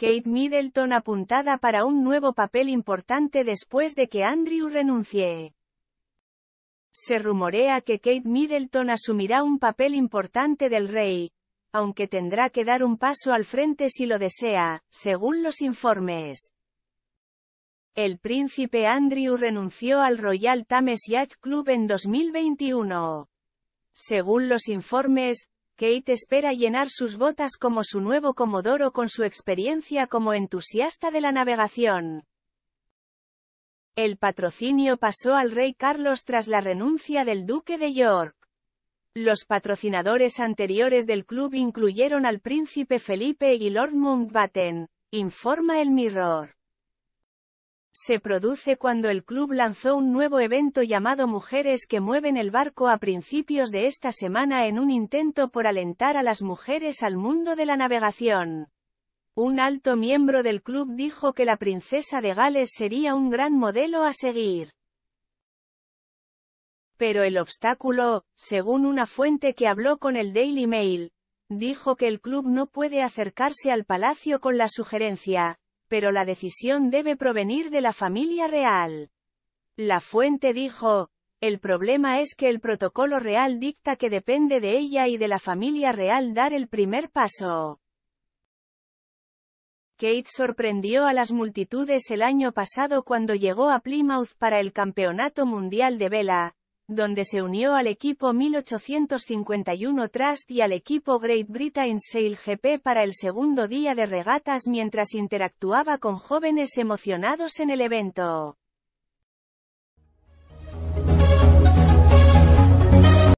Kate Middleton apuntada para un nuevo papel importante después de que Andrew renuncie. Se rumorea que Kate Middleton asumirá un papel importante del rey, aunque tendrá que dar un paso al frente si lo desea, según los informes. El príncipe Andrew renunció al Royal Thames Yacht Club en 2021. Según los informes, Kate espera llenar sus botas como su nuevo comodoro con su experiencia como entusiasta de la navegación. El patrocinio pasó al rey Carlos tras la renuncia del duque de York. Los patrocinadores anteriores del club incluyeron al príncipe Felipe y Lord Mountbatten, informa el Mirror. Se produce cuando el club lanzó un nuevo evento llamado Mujeres que mueven el barco a principios de esta semana en un intento por alentar a las mujeres al mundo de la navegación. Un alto miembro del club dijo que la princesa de Gales sería un gran modelo a seguir. Pero el obstáculo, según una fuente que habló con el Daily Mail, dijo que el club no puede acercarse al palacio con la sugerencia, pero la decisión debe provenir de la familia real. La fuente dijo, el problema es que el protocolo real dicta que depende de ella y de la familia real dar el primer paso. Kate sorprendió a las multitudes el año pasado cuando llegó a Plymouth para el Campeonato Mundial de Vela, donde se unió al equipo 1851 Trust y al equipo Great Britain Sail GP para el segundo día de regatas mientras interactuaba con jóvenes emocionados en el evento.